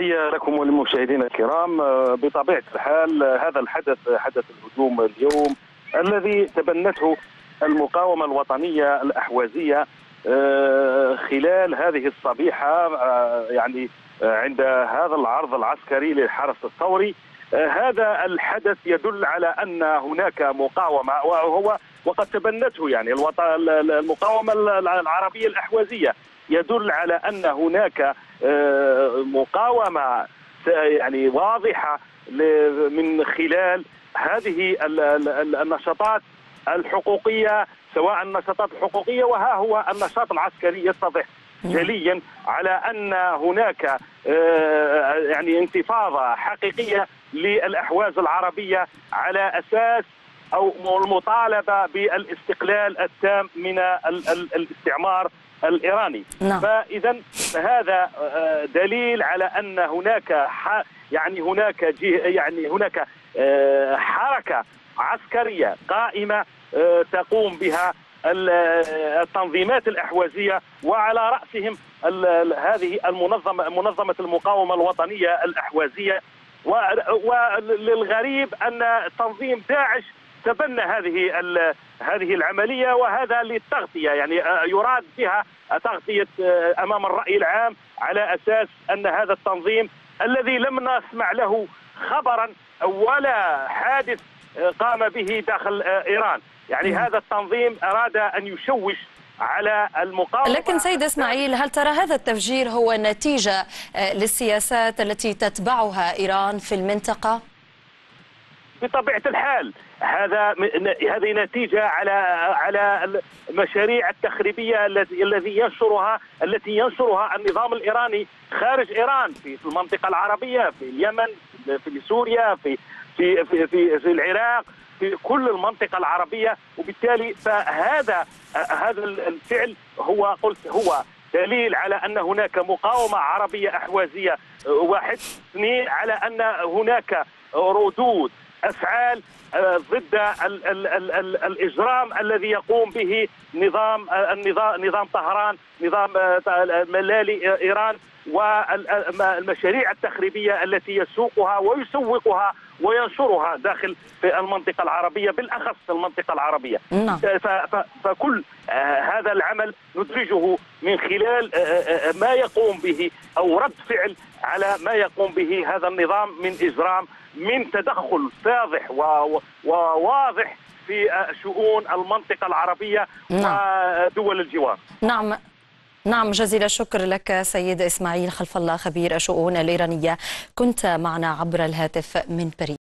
تحية لكم وللمشاهدين الكرام. بطبيعة الحال هذا الحدث حدث الهجوم اليوم الذي تبنته المقاومة الوطنية الأحوازية خلال هذه الصبيحة يعني عند هذا العرض العسكري للحرس الثوري. هذا الحدث يدل على أن هناك مقاومة وهو وقد تبنته يعني المقاومة العربية الأحوازية. يدل على أن هناك مقاومة يعني واضحة من خلال هذه النشاطات الحقوقية سواء النشاطات الحقوقية وها هو النشاط العسكري يتضح جليا على أن هناك يعني انتفاضة حقيقية للأحواز العربية على أساس أو المطالبة بالاستقلال التام من الاستعمار الإيراني نعم. فاذا هذا دليل على أن هناك يعني هناك يعني هناك حركة عسكرية قائمة تقوم بها التنظيمات الأحوازية وعلى رأسهم هذه المنظمه منظمة المقاومة الوطنية الأحوازية وللغريب أن تنظيم داعش تبنى هذه هذه العملية وهذا للتغطية. يعني يراد بها تغطية أمام الرأي العام على أساس أن هذا التنظيم الذي لم نسمع له خبرا ولا حادث قام به داخل إيران. يعني هذا التنظيم أراد أن يشوش على المقاومة. لكن سيد إسماعيل هل ترى هذا التفجير هو نتيجة للسياسات التي تتبعها إيران في المنطقة؟ بطبيعة الحال. هذا هذه نتيجة على على المشاريع التخريبية التي الذي ينشرها التي ينشرها النظام الإيراني خارج إيران في المنطقة العربية في اليمن في سوريا في في في في, في العراق في كل المنطقة العربية. وبالتالي فهذا هذا الفعل هو قلت هو دليل على أن هناك مقاومة عربية أحوازية واحد اثنين على أن هناك ردود أفعال ضد ال ال ال ال الإجرام الذي يقوم به نظام النظام نظام طهران نظام ملالي إيران والمشاريع التخريبية التي يسوقها ويسوقها وينشرها داخل في المنطقة العربية بالأخص المنطقة العربية نعم. فكل هذا العمل ندرجه من خلال ما يقوم به أو رد فعل على ما يقوم به هذا النظام من إجرام من تدخل فاضح وواضح في شؤون المنطقة العربية نعم. ودول الجوار. نعم. نعم جزيل الشكر لك سيد إسماعيل خلف الله خبير الشؤون الإيرانية. كنت معنا عبر الهاتف من باريس.